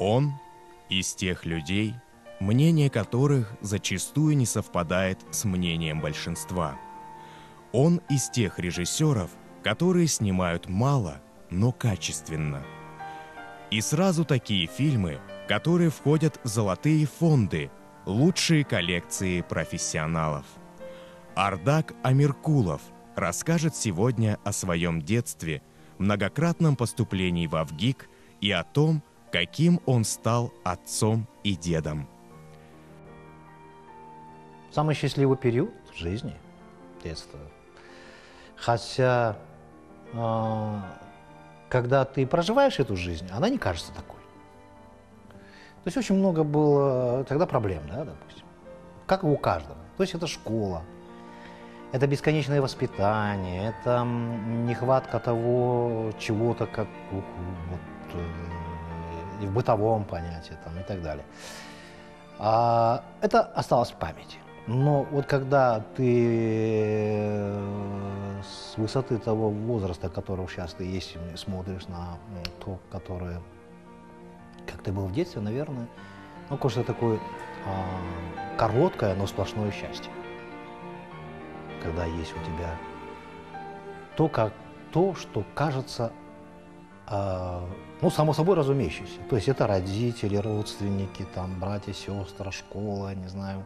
Он из тех людей, мнение которых зачастую не совпадает с мнением большинства. Он из тех режиссеров, которые снимают мало, но качественно. И сразу такие фильмы, которые входят в золотые фонды, лучшие коллекции профессионалов. Ардак Амиркулов расскажет сегодня о своем детстве, многократном поступлении в Авгик и о том, каким он стал отцом и дедом. Самый счастливый период в жизни – детство. Хотя, когда ты проживаешь эту жизнь, она не кажется такой. То есть очень много было тогда проблем, да, допустим. Как и у каждого. То есть это школа, это бесконечное воспитание, это нехватка того чего-то, как вот, и в бытовом понятии там, и так далее. А, это осталось в памяти. Но вот когда ты с высоты того возраста, которого сейчас ты есть, смотришь на то, которое, как ты был в детстве, наверное, ну, конечно, такое а, короткое, но сплошное счастье. Когда есть у тебя то, как, то что кажется а, ну, само собой разумеющееся. То есть это родители, родственники, там, братья, сестры, школа, не знаю,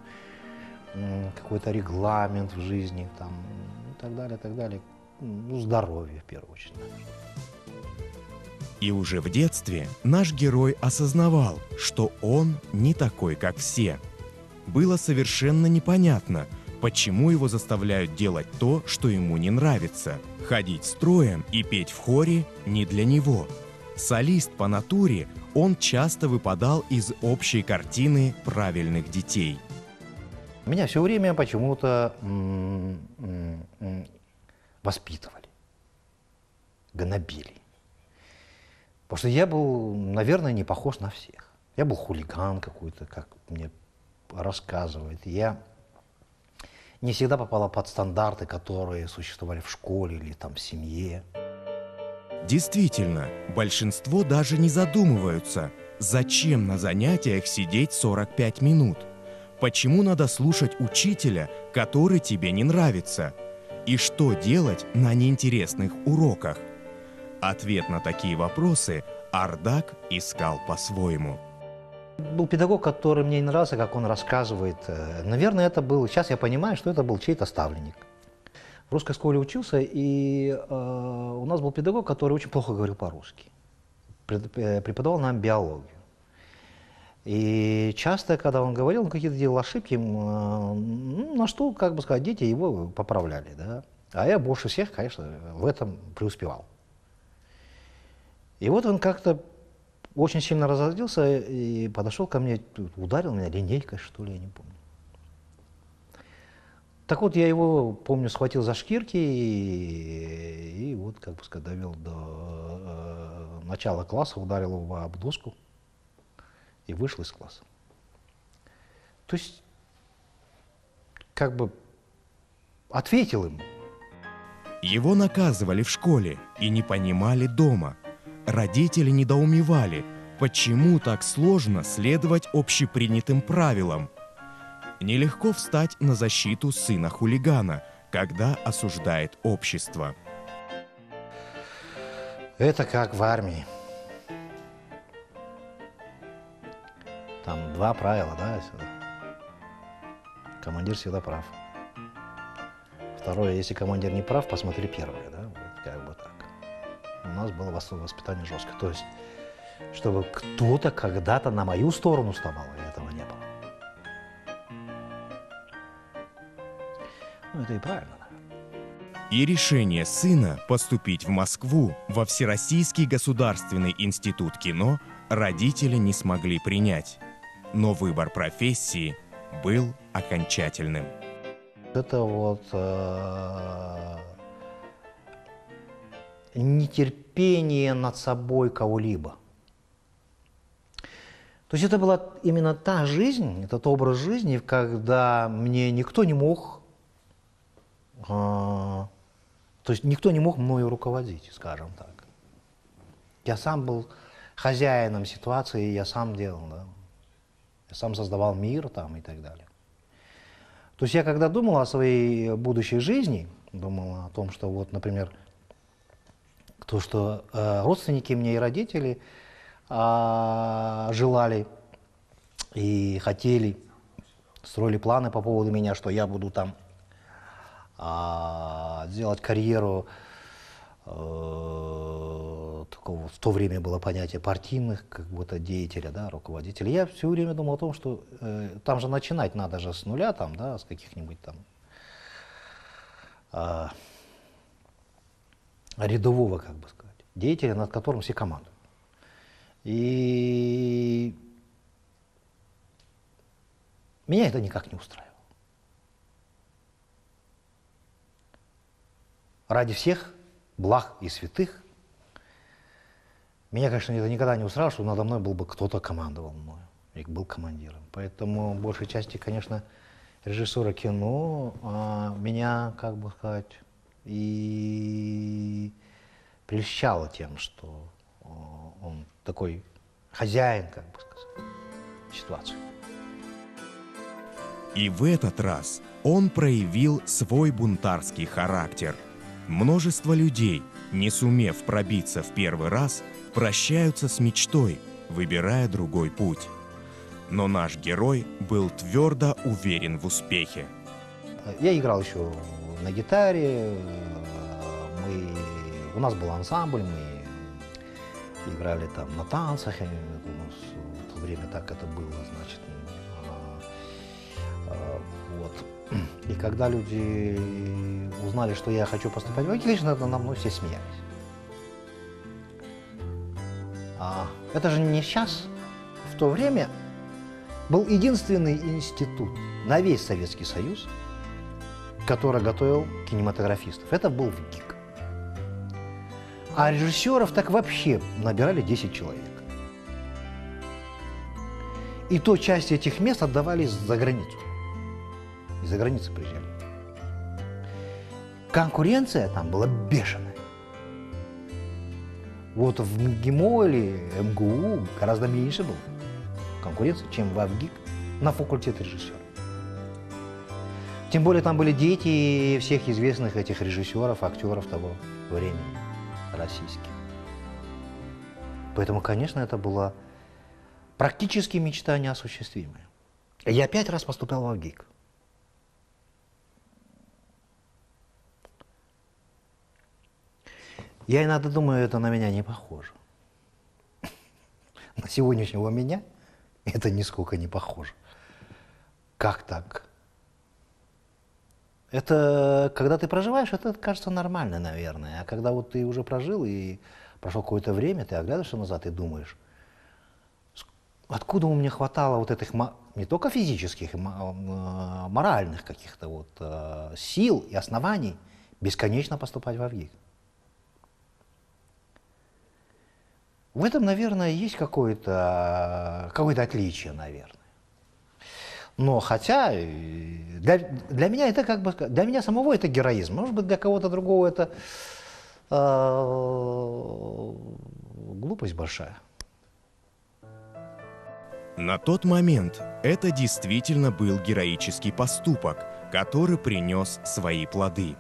какой-то регламент в жизни, там, и так далее, и так далее. Ну, здоровье, в первую очередь. И уже в детстве наш герой осознавал, что он не такой, как все. Было совершенно непонятно, почему его заставляют делать то, что ему не нравится. Ходить строем и петь в хоре не для него – Солист по натуре, он часто выпадал из общей картины правильных детей. Меня все время почему-то воспитывали, гнобили. Потому что я был, наверное, не похож на всех. Я был хулиган какой-то, как мне рассказывают. Я не всегда попала под стандарты, которые существовали в школе или там в семье. Действительно, большинство даже не задумываются, зачем на занятиях сидеть 45 минут. Почему надо слушать учителя, который тебе не нравится? И что делать на неинтересных уроках? Ответ на такие вопросы Ардак искал по-своему. Был педагог, который мне не нравился, как он рассказывает. Э, наверное, это был, сейчас я понимаю, что это был чей-то ставленник в русской школе учился, и э, у нас был педагог, который очень плохо говорил по-русски. Э, преподавал нам биологию. И часто, когда он говорил, он какие-то делал ошибки, э, ну, на что, как бы сказать, дети его поправляли. Да? А я больше всех, конечно, в этом преуспевал. И вот он как-то очень сильно разозлился и подошел ко мне, ударил меня линейкой, что ли, я не помню. Так вот, я его, помню, схватил за шкирки и, и вот, как бы сказать, довел до э, начала класса, ударил его об доску и вышел из класса. То есть, как бы ответил ему. Его наказывали в школе и не понимали дома. Родители недоумевали, почему так сложно следовать общепринятым правилам – Нелегко встать на защиту сына хулигана, когда осуждает общество. Это как в армии. Там два правила, да? Командир всегда прав. Второе, если командир не прав, посмотри первое, да? Вот как бы так. У нас было воспитание жестко. То есть, чтобы кто-то когда-то на мою сторону вставал, этого не было. Ну, это и правильно. И решение сына поступить в Москву во Всероссийский государственный институт кино родители не смогли принять. Но выбор профессии был окончательным. Это вот э, нетерпение над собой кого-либо. То есть это была именно та жизнь, этот образ жизни, когда мне никто не мог, э, то есть никто не мог мною руководить, скажем так. Я сам был хозяином ситуации, я сам делал, да. Сам создавал мир там и так далее. То есть я когда думал о своей будущей жизни, думал о том, что вот, например, то, что э, родственники мне и родители э, желали и хотели, строили планы по поводу меня, что я буду там э, делать карьеру э, такого, в то время было понятие партийных как будто деятеля, да, руководителя. Я все время думал о том, что э, там же начинать надо же с нуля, там, да, с каких-нибудь там э, рядового, как бы сказать, деятеля, над которым все командуют. И меня это никак не устраивало. Ради всех благ и святых меня, конечно, это никогда не устраивало, что надо мной был бы кто-то командовал мной, и был командиром. Поэтому, большей части, конечно, режиссера кино а, меня, как бы сказать, и прельщало тем, что он такой хозяин, как бы сказать, ситуации. И в этот раз он проявил свой бунтарский характер. Множество людей, не сумев пробиться в первый раз, прощаются с мечтой, выбирая другой путь. Но наш герой был твердо уверен в успехе. Я играл еще на гитаре, мы, у нас был ансамбль, мы играли там на танцах, у нас в то время так это было, значит, а, а, вот. И когда люди узнали, что я хочу поступать в конечно, это на мной все смеялись. Это же не сейчас. В то время был единственный институт на весь Советский Союз, который готовил кинематографистов. Это был ВГИК. А режиссеров так вообще набирали 10 человек. И то часть этих мест отдавались за границу. Из-за границы приезжали. Конкуренция там была бешеная. Вот в МГИМО или МГУ гораздо меньше было конкуренции, чем в АВГИК на факультет режиссера. Тем более там были дети всех известных этих режиссеров, актеров того времени, российских. Поэтому, конечно, это была практически мечта неосуществимая. Я пять раз поступал в АВГИК. Я иногда думаю, это на меня не похоже. На сегодняшнего меня это нисколько не похоже. Как так? Это, когда ты проживаешь, это кажется нормально, наверное. А когда вот ты уже прожил и прошло какое-то время, ты оглядываешься назад и думаешь, откуда у меня хватало вот этих не только физических, а, моральных каких-то вот э, сил и оснований бесконечно поступать в Авгик. В этом, наверное, есть какое-то какое отличие, наверное. Но хотя для, для меня это как бы для меня самого это героизм. Может быть, для кого-то другого это э, глупость большая. На тот момент это действительно был героический поступок, который принес свои плоды.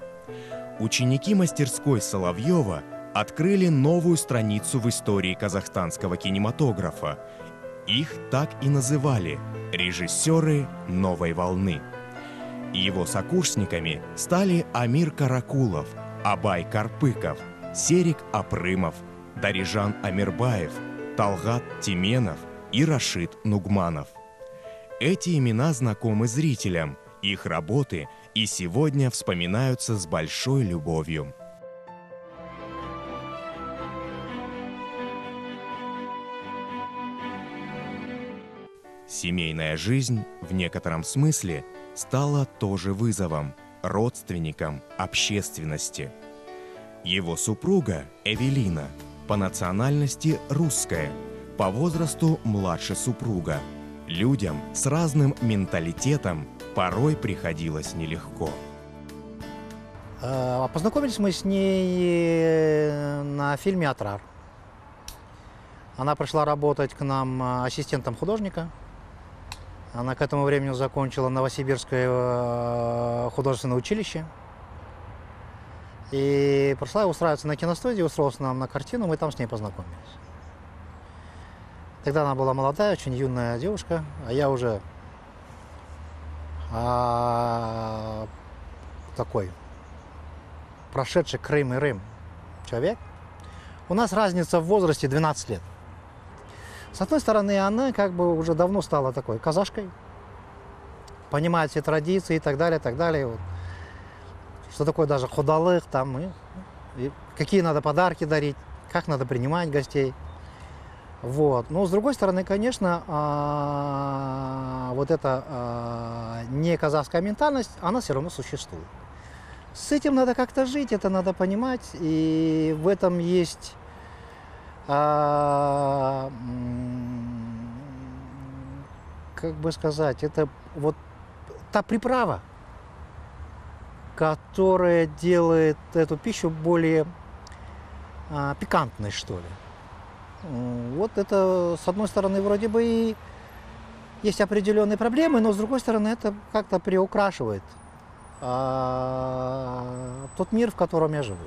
Ученики мастерской Соловьева – открыли новую страницу в истории казахстанского кинематографа. Их так и называли «режиссеры новой волны». Его сокурсниками стали Амир Каракулов, Абай Карпыков, Серик Апрымов, Дарижан Амирбаев, Талгат Тименов и Рашид Нугманов. Эти имена знакомы зрителям, их работы и сегодня вспоминаются с большой любовью. Семейная жизнь в некотором смысле стала тоже вызовом родственникам, общественности. Его супруга Эвелина по национальности русская, по возрасту младше супруга. Людям с разным менталитетом порой приходилось нелегко. А Познакомились мы с ней э, на фильме «Атрар». Она пришла работать к нам э, ассистентом художника. Она к этому времени закончила Новосибирское э, художественное училище. И пришла устраиваться на киностудию, устроилась нам на картину, мы там с ней познакомились. Тогда она была молодая, очень юная девушка, а я уже а, такой прошедший Крым и Рым человек. У нас разница в возрасте 12 лет. С одной стороны, она как бы уже давно стала такой казашкой, понимает все традиции и так далее, и так далее. Вот. Что такое даже худалых там, и, и какие надо подарки дарить, как надо принимать гостей. Вот. Но с другой стороны, конечно, а, вот эта а, не казахская ментальность, она все равно существует. С этим надо как-то жить, это надо понимать, и в этом есть а, как бы сказать, это вот та приправа, которая делает эту пищу более а, пикантной, что ли. Вот это, с одной стороны, вроде бы и есть определенные проблемы, но с другой стороны, это как-то приукрашивает а, тот мир, в котором я живу.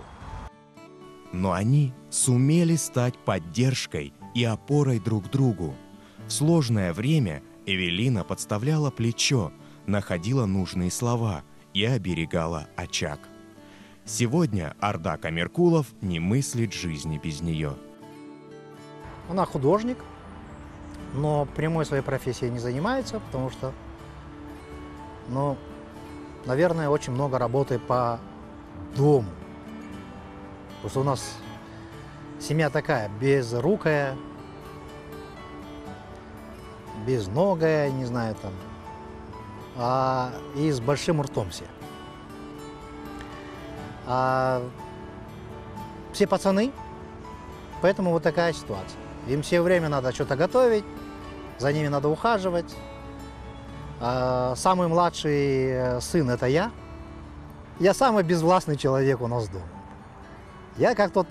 Но они сумели стать поддержкой и опорой друг другу. В сложное время Эвелина подставляла плечо, находила нужные слова и оберегала очаг. Сегодня Арда Камеркулов не мыслит жизни без нее. Она художник, но прямой своей профессией не занимается, потому что, ну, наверное, очень много работы по дому. Потому у нас семья такая, безрукая, безногая, не знаю там, а, и с большим ртом все. А все пацаны, поэтому вот такая ситуация. Им все время надо что-то готовить, за ними надо ухаживать. А самый младший э, сын это я. Я самый безвластный человек у нас дома. Я как тот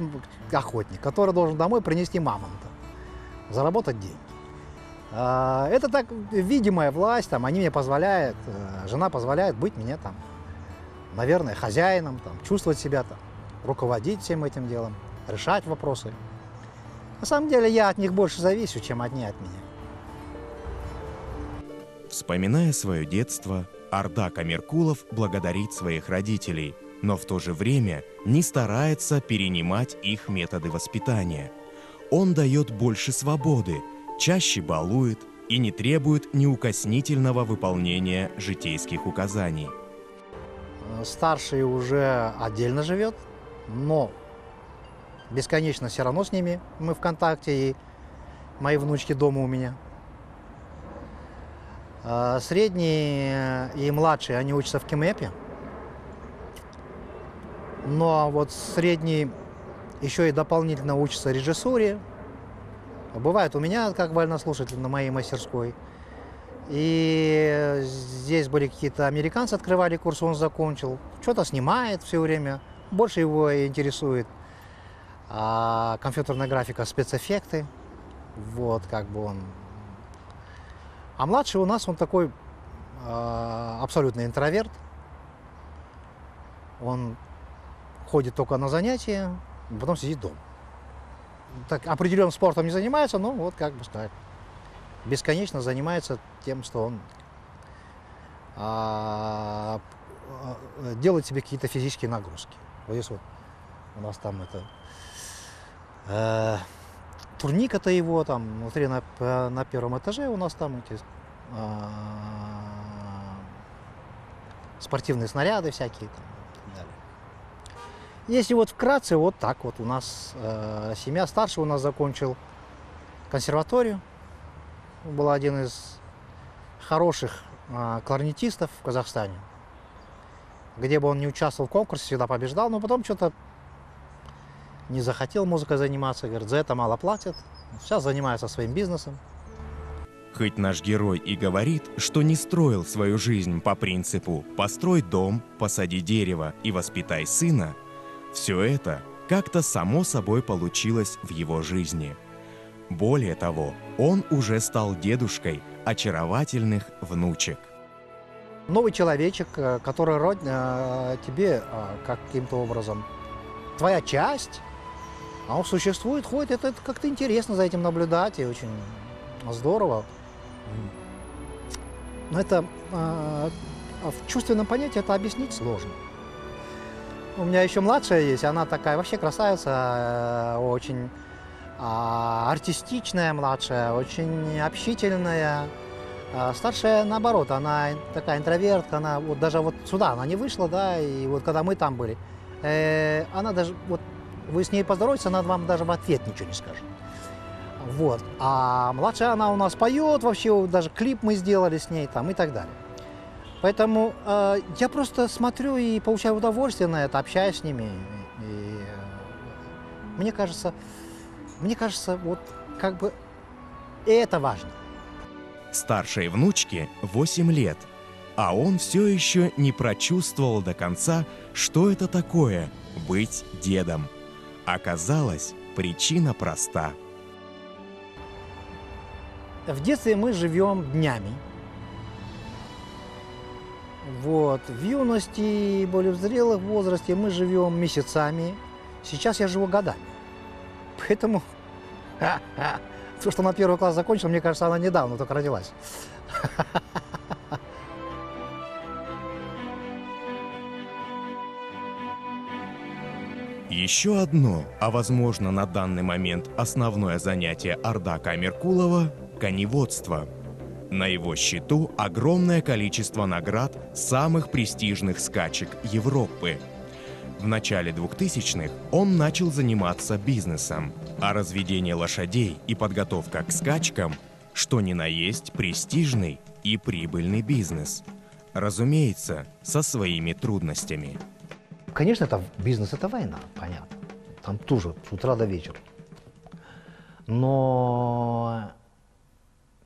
охотник, который должен домой принести мамонта, заработать деньги. А, Это так видимая власть, там, они мне позволяют, э, жена позволяет быть мне там, наверное, хозяином, там, чувствовать себя там, руководить всем этим делом, решать вопросы. На самом деле я от них больше зависю, чем они от меня. Вспоминая свое детство, Арда Камеркулов благодарит своих родителей, но в то же время не старается перенимать их методы воспитания. Он дает больше свободы, чаще балует и не требует неукоснительного выполнения житейских указаний. Э, Старший уже отдельно живет, но бесконечно все равно с ними мы в контакте, и мои внучки дома у меня. А Средний и младший, они учатся в Кемепе. Но вот средний еще и дополнительно учится режиссуре. Бывает у меня как вольнослушатель на моей мастерской. И здесь были какие-то американцы, открывали курс, он закончил. Что-то снимает все время. Больше его интересует а, компьютерная графика, спецэффекты. Вот, как бы он. А младший у нас, он такой а, абсолютный интроверт. Он ходит только на занятия, потом сидит дома. Так, определенным спортом не занимается, но вот как бы сказать, бесконечно занимается тем, что он а, а, делает себе какие-то физические нагрузки. Вот здесь вот у нас там это э, турник это его там внутри на, п- на первом этаже у нас там эти а, спортивные снаряды всякие там так. Если вот вкратце, вот так вот у нас э, семья старший у нас закончил консерваторию. Был один из хороших а, кларнетистов в Казахстане. Где бы он не участвовал в конкурсе, всегда побеждал, но потом что-то не захотел музыкой заниматься, говорит, за это мало платят, сейчас занимается своим бизнесом. Хоть наш герой и говорит, что не строил свою жизнь по принципу «построй дом, посади дерево и воспитай сына», все это как-то само собой получилось в его жизни. Более того, он уже стал дедушкой очаровательных внучек. Новый человечек, э, который род, э, тебе э, каким-то образом твоя часть, а он существует, ходит, это как-то интересно за этим наблюдать и очень здорово. Но это в чувственном понятии это объяснить сложно. У меня еще младшая есть, она такая вообще красавица, очень э, артистичная младшая, очень общительная. А старшая, наоборот, она такая интровертка, она вот даже вот сюда она не вышла, да, и вот когда мы там были, э, она даже, вот вы с ней поздороваетесь, она вам даже в ответ ничего не скажет. Вот. А младшая она у нас поет, вообще даже клип мы сделали с ней там и так далее. Поэтому э, я просто смотрю и получаю удовольствие на это, общаюсь с ними. И, э, мне кажется, мне кажется, вот как бы это важно. Старшей внучке 8 лет, а он все еще не прочувствовал до конца, что это такое – быть дедом. Оказалось, причина проста – в детстве мы живем днями. Вот. В юности, более в зрелых возрасте мы живем месяцами. Сейчас я живу годами. Поэтому то, что на первый класс закончил, мне кажется, она недавно только родилась. Еще одно, а возможно на данный момент основное занятие Ардака Меркулова коневодство. На его счету огромное количество наград самых престижных скачек Европы. В начале 2000-х он начал заниматься бизнесом, а разведение лошадей и подготовка к скачкам, что ни на есть престижный и прибыльный бизнес. Разумеется, со своими трудностями. Конечно, это бизнес – это война, понятно. Там тоже с утра до вечера. Но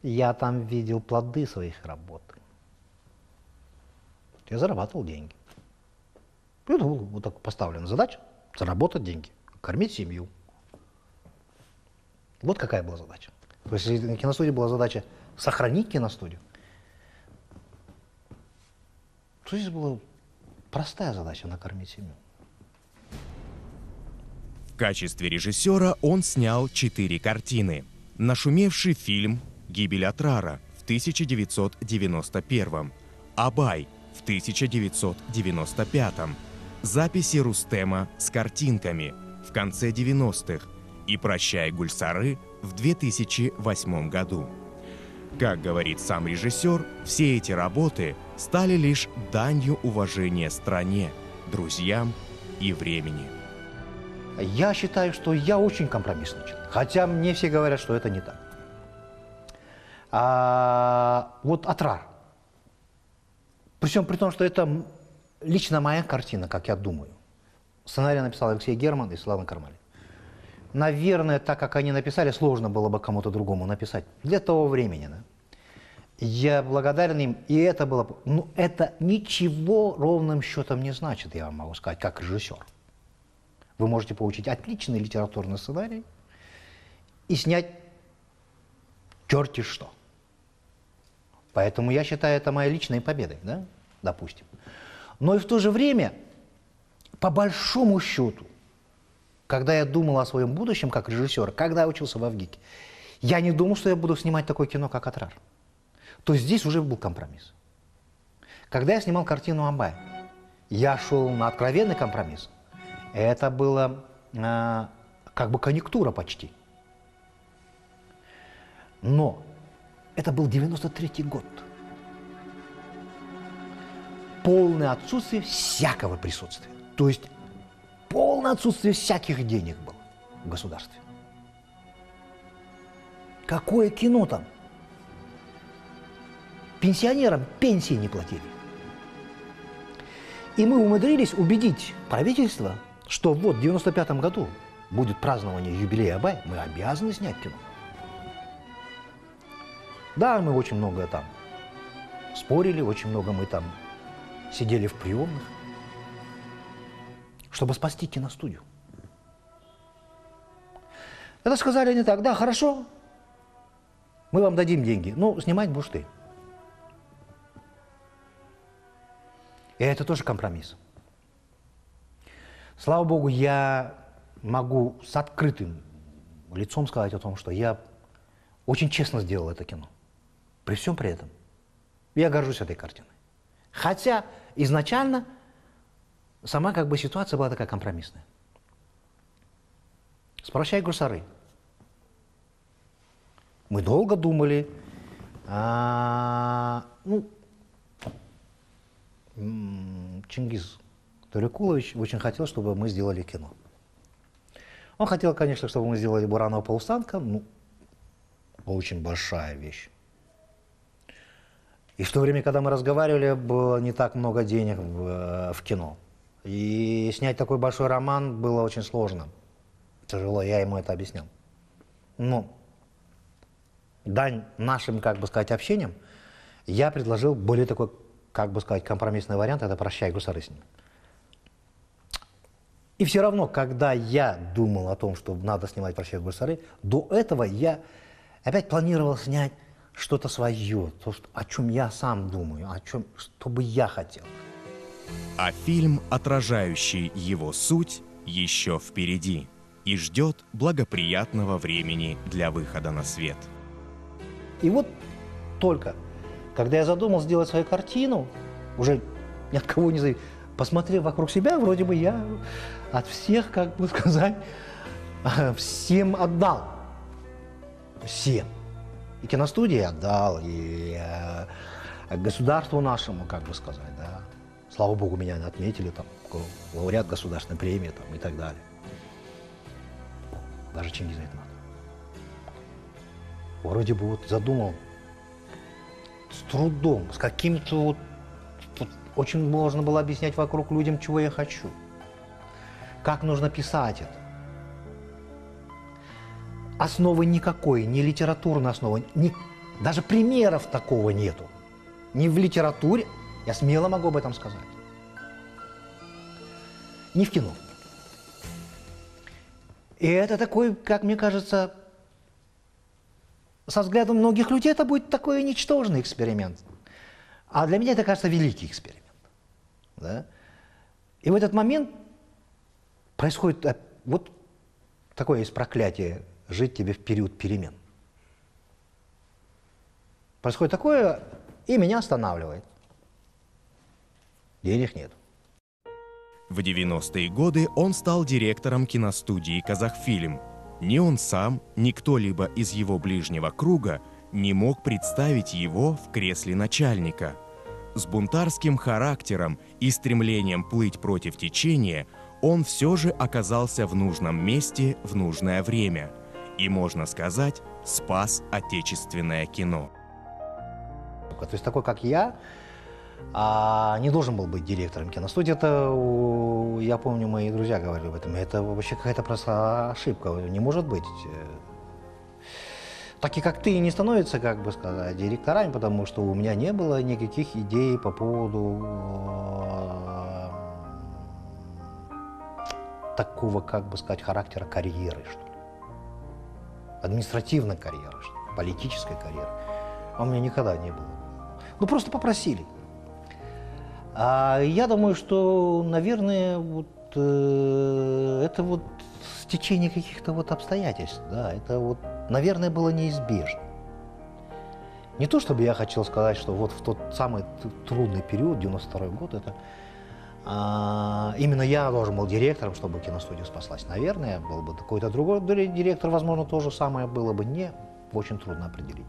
я там видел плоды своих работ. Я зарабатывал деньги. И это была вот так поставлена задача – заработать деньги, кормить семью. Вот какая была задача. То есть на киностудии была задача сохранить киностудию, то здесь была простая задача – накормить семью. В качестве режиссера он снял четыре картины. Нашумевший фильм Гибель Атрара в 1991, Абай в 1995, записи Рустема с картинками в конце 90-х и «Прощай, Гульсары» в 2008 году. Как говорит сам режиссер, все эти работы стали лишь данью уважения стране, друзьям и времени. Я считаю, что я очень компромиссный человек. Хотя мне все говорят, что это не так. А, вот Атрар. Причем при том, что это лично моя картина, как я думаю. Сценарий написал Алексей Герман и Слава Кармали. Наверное, так как они написали, сложно было бы кому-то другому написать. Для того времени, да. Я благодарен им, и это было... Ну, это ничего ровным счетом не значит, я вам могу сказать, как режиссер. Вы можете получить отличный литературный сценарий и снять черти что. Поэтому я считаю это моей личной победой, да, допустим. Но и в то же время, по большому счету, когда я думал о своем будущем как режиссер, когда я учился в Авгике, я не думал, что я буду снимать такое кино, как «Атрар». То есть здесь уже был компромисс. Когда я снимал картину «Амбай», я шел на откровенный компромисс. Это было э, как бы конъюнктура почти. Но это был 93 год. Полное отсутствие всякого присутствия. То есть полное отсутствие всяких денег было в государстве. Какое кино там? Пенсионерам пенсии не платили. И мы умудрились убедить правительство, что вот в 95 году будет празднование юбилея Абай, мы обязаны снять кино. Да, мы очень много там спорили, очень много мы там сидели в приемных, чтобы спасти киностудию. Это сказали они так, да, хорошо, мы вам дадим деньги, ну, снимать будешь ты. И это тоже компромисс. Слава Богу, я могу с открытым лицом сказать о том, что я очень честно сделал это кино. При всем при этом. Я горжусь этой картиной. Хотя изначально сама как бы ситуация была такая компромиссная. Спрощай гусары. Мы долго думали, а, ну, Чингис Турикулович очень хотел, чтобы мы сделали кино. Он хотел, конечно, чтобы мы сделали Буранова Паустанка, ну, очень большая вещь. И в то время, когда мы разговаривали, было не так много денег в, э, в кино. И снять такой большой роман было очень сложно. Тяжело, я ему это объяснял. Но дань нашим, как бы сказать, общениям, я предложил более такой, как бы сказать, компромиссный вариант, это «Прощай, гусары» с ним. И все равно, когда я думал о том, что надо снимать «Прощай, гусары», до этого я опять планировал снять что-то свое, то, о чем я сам думаю, о чем, что бы я хотел. А фильм, отражающий его суть, еще впереди и ждет благоприятного времени для выхода на свет. И вот только, когда я задумал сделать свою картину, уже ни от кого не зависит, посмотрев вокруг себя, вроде бы я от всех, как бы сказать, всем отдал. Всем и киностудии отдал, и э, государству нашему, как бы сказать, да. Слава богу, меня отметили, там, лауреат государственной премии, там, и так далее. Даже Чингис Айтматов. Вроде бы вот задумал с трудом, с каким-то вот, вот очень можно было объяснять вокруг людям, чего я хочу. Как нужно писать это основы никакой, ни литературной основы, ни, даже примеров такого нету. Ни в литературе, я смело могу об этом сказать, ни в кино. И это такой, как мне кажется, со взглядом многих людей это будет такой ничтожный эксперимент. А для меня это, кажется, великий эксперимент. Да? И в этот момент происходит э, вот такое есть проклятие жить тебе в период перемен. Происходит такое, и меня останавливает. Денег нет. В 90-е годы он стал директором киностудии «Казахфильм». Ни он сам, ни кто-либо из его ближнего круга не мог представить его в кресле начальника. С бунтарским характером и стремлением плыть против течения он все же оказался в нужном месте в нужное время – и, можно сказать, спас отечественное кино. То есть такой, как я, а, не должен был быть директором киностудии. Это, я помню, мои друзья говорили об этом. Это вообще какая-то просто ошибка. Не может быть. Такие, как ты, не становятся, как бы сказать, директорами, потому что у меня не было никаких идей по поводу э, такого, как бы сказать, характера карьеры, что административной карьеры, политической карьеры. А у меня никогда не было. Ну, просто попросили. А я думаю, что, наверное, вот э, это вот стечение каких-то вот обстоятельств, да, это вот, наверное, было неизбежно. Не то, чтобы я хотел сказать, что вот в тот самый трудный период, 92 год, это а, именно я должен был директором, чтобы киностудия спаслась. Наверное, был бы какой-то другой директор, возможно, то же самое было бы. Не, очень трудно определить.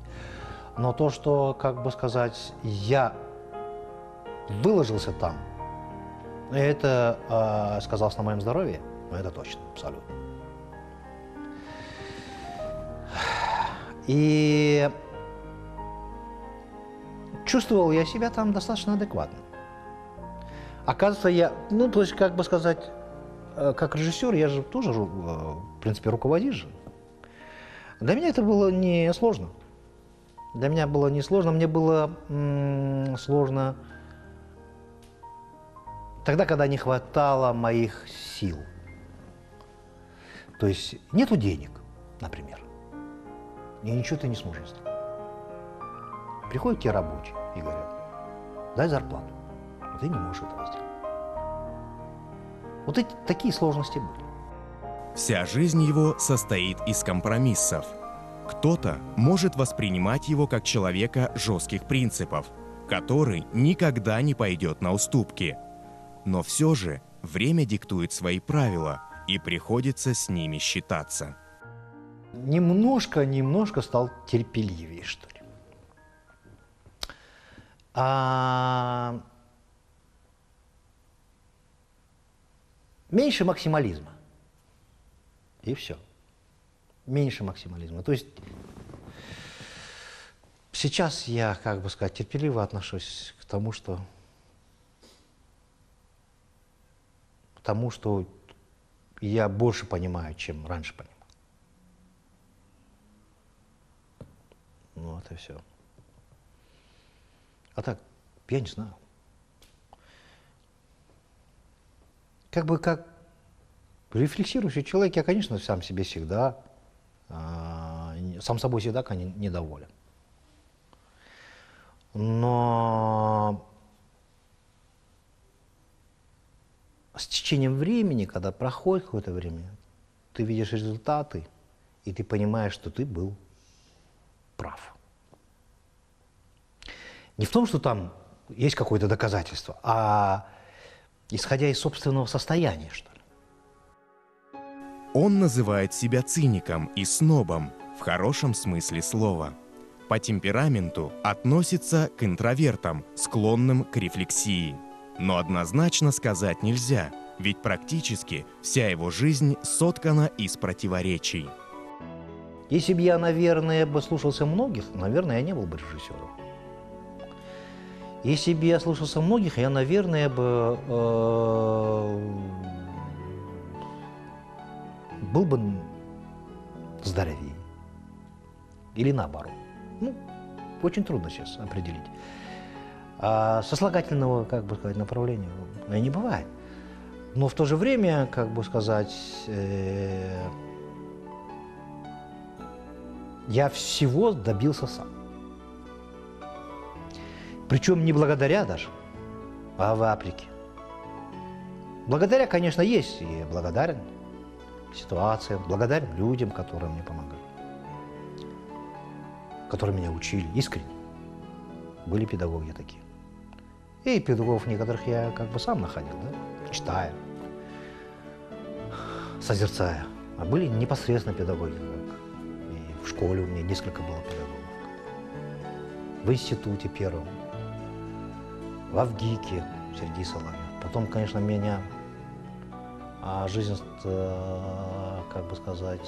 Но то, что, как бы сказать, я выложился там, это э, сказалось на моем здоровье, ну, это точно, абсолютно. И чувствовал я себя там достаточно адекватно. Оказывается, я, ну, то есть, как бы сказать, э, как режиссер, я же тоже, э, в принципе, руководишь же. Для меня это было не сложно. Для меня было не сложно, мне было м- сложно тогда, когда не хватало моих сил. То есть нету денег, например, и ничего ты не сможешь сделать. Приходят те рабочие и говорят, дай зарплату. Ты не можешь этого сделать. Вот эти, такие сложности были. Вся жизнь его состоит из компромиссов. Кто-то может воспринимать его как человека жестких принципов, который никогда не пойдет на уступки. Но все же время диктует свои правила, и приходится с ними считаться. Немножко, немножко стал терпеливее, что ли. А... Меньше максимализма. И все. Меньше максимализма. То есть сейчас я, как бы сказать, терпеливо отношусь к тому, что к тому, что я больше понимаю, чем раньше понимал. Ну, вот и все. А так, я не знаю. Как бы как рефлексирующий человек, я, конечно, сам себе всегда, э, сам собой всегда недоволен. Но с течением времени, когда проходит какое-то время, ты видишь результаты, и ты понимаешь, что ты был прав. Не в том, что там есть какое-то доказательство, а исходя из собственного состояния, что ли. Он называет себя циником и снобом в хорошем смысле слова. По темпераменту относится к интровертам, склонным к рефлексии. Но однозначно сказать нельзя, ведь практически вся его жизнь соткана из противоречий. Если бы я, наверное, бы слушался многих, наверное, я не был бы режиссером. Если бы я слушался многих, я, наверное, бы э, был бы здоровее. Или наоборот. Ну, очень трудно сейчас определить. А сослагательного, как бы сказать, направления ну, не бывает. Но в то же время, как бы сказать, э, я всего добился сам. Причем не благодаря даже, а в Африке. Благодаря, конечно, есть, и благодарен ситуациям, благодарен людям, которые мне помогали, которые меня учили искренне. Были педагоги такие. И педагогов некоторых я как бы сам находил, да, читая, созерцая. А были непосредственно педагоги. И в школе у меня несколько было педагогов. В институте первом, в Авгике Сергей Соловьев. Потом, конечно, меня а жизнь, э, как бы сказать,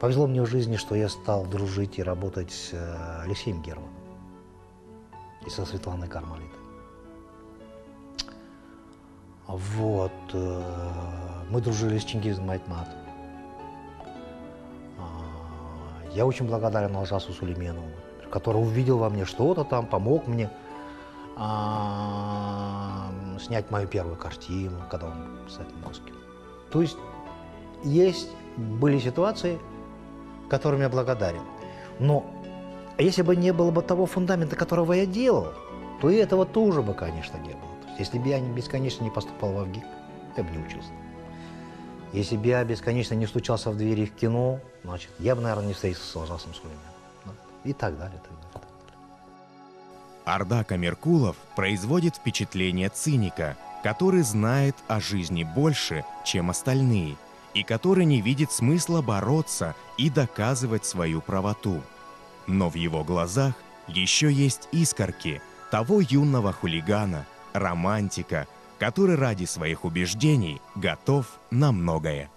повезло мне в жизни, что я стал дружить и работать с э, Алексеем Германом и со Светланой Кармалитой. Вот. Э, мы дружили с Чингизом Айтматом. А, я очень благодарен Алжасу Сулейменову, который увидел во мне что-то там, помог мне а, снять мою первую картину, когда он был писатель Москве. То есть есть, были ситуации, которым я благодарен. Но если бы не было бы того фундамента, которого я делал, то и этого тоже бы, конечно, не было. То есть, если бы я бесконечно не поступал в Авгик, я бы не учился. Если бы я бесконечно не стучался в двери в кино, значит, я бы, наверное, не встретился с Ложасом Сулейменом. И так далее, так далее. Ардака Меркулов производит впечатление циника, который знает о жизни больше, чем остальные, и который не видит смысла бороться и доказывать свою правоту. Но в его глазах еще есть искорки того юного хулигана, романтика, который ради своих убеждений готов на многое.